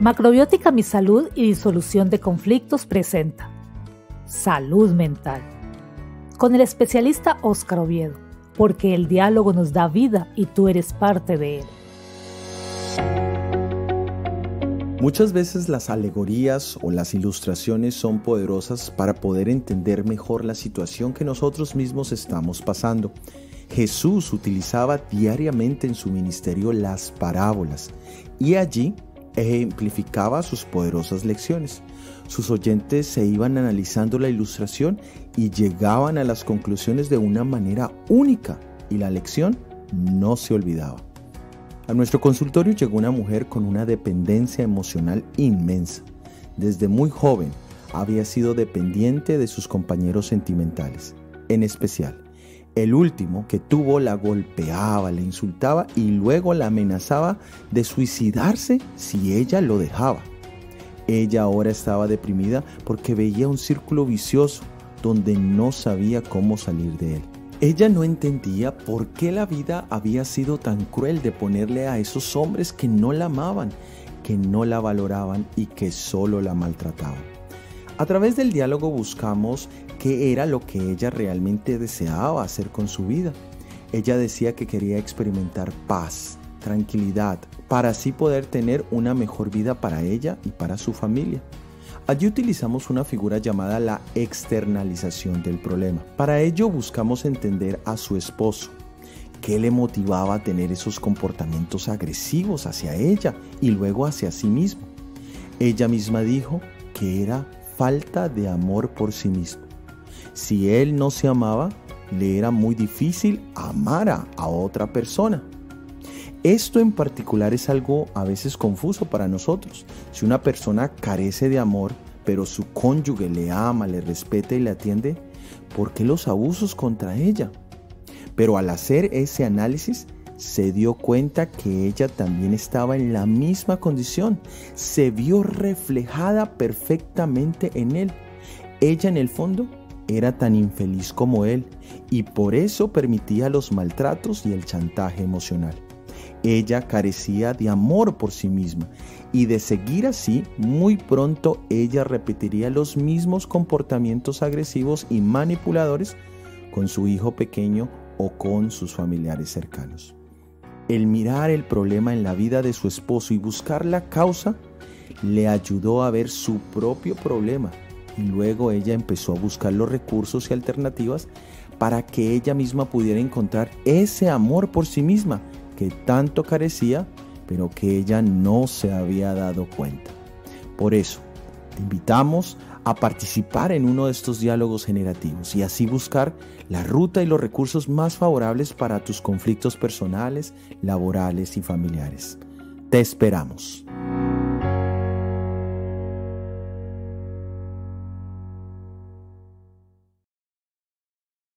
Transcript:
Macrobiótica Mi Salud y Disolución de Conflictos presenta Salud Mental con el especialista Óscar Oviedo, porque el diálogo nos da vida y tú eres parte de él. Muchas veces las alegorías o las ilustraciones son poderosas para poder entender mejor la situación que nosotros mismos estamos pasando. Jesús utilizaba diariamente en su ministerio las parábolas y allí ejemplificaba sus poderosas lecciones. Sus oyentes se iban analizando la ilustración y llegaban a las conclusiones de una manera única y la lección no se olvidaba. A nuestro consultorio llegó una mujer con una dependencia emocional inmensa. Desde muy joven había sido dependiente de sus compañeros sentimentales, en especial el último que tuvo la golpeaba, le insultaba y luego la amenazaba de suicidarse si ella lo dejaba. Ella ahora estaba deprimida porque veía un círculo vicioso donde no sabía cómo salir de él. Ella no entendía por qué la vida había sido tan cruel de ponerle a esos hombres que no la amaban, que no la valoraban y que solo la maltrataban. A través del diálogo buscamos qué era lo que ella realmente deseaba hacer con su vida. Ella decía que quería experimentar paz, tranquilidad, para así poder tener una mejor vida para ella y para su familia. Allí utilizamos una figura llamada la externalización del problema. Para ello buscamos entender a su esposo, qué le motivaba a tener esos comportamientos agresivos hacia ella y luego hacia sí mismo. Ella misma dijo que era falta de amor por sí mismo. Si él no se amaba, le era muy difícil amar a, otra persona. Esto en particular es algo a veces confuso para nosotros. Si una persona carece de amor, pero su cónyuge le ama, le respeta y le atiende, ¿por qué los abusos contra ella? Pero al hacer ese análisis, se dio cuenta que ella también estaba en la misma condición. Se vio reflejada perfectamente en él. Ella en el fondo era tan infeliz como él y por eso permitía los maltratos y el chantaje emocional. Ella carecía de amor por sí misma y de seguir así, muy pronto ella repetiría los mismos comportamientos agresivos y manipuladores con su hijo pequeño o con sus familiares cercanos. El mirar el problema en la vida de su esposo y buscar la causa le ayudó a ver su propio problema y luego ella empezó a buscar los recursos y alternativas para que ella misma pudiera encontrar ese amor por sí misma que tanto carecía, pero que ella no se había dado cuenta. Por eso, te invitamos a participar en uno de estos diálogos generativos y así buscar la ruta y los recursos más favorables para tus conflictos personales, laborales y familiares. Te esperamos.